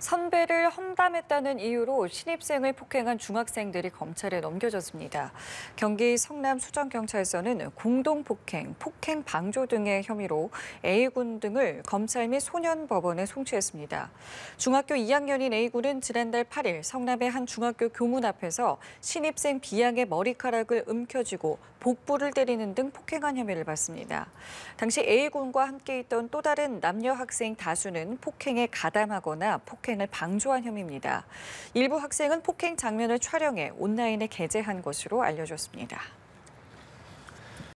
선배를 험담했다는 이유로 신입생을 폭행한 중학생들이 검찰에 넘겨졌습니다. 경기 성남 수정경찰서는 공동폭행, 폭행 방조 등의 혐의로 A군 등을 검찰 및 소년법원에 송치했습니다. 중학교 2학년인 A군은 지난달 8일 성남의 한 중학교 교문 앞에서 신입생 B양의 머리카락을 움켜쥐고 복부를 때리는 등 폭행한 혐의를 받습니다. 당시 A군과 함께 있던 또 다른 남녀 학생 다수는 폭행에 가담하거나 폭행 을 방조한 혐의입니다. 일부 학생은 폭행 장면을 촬영해 온라인에 게재한 것으로 알려졌습니다.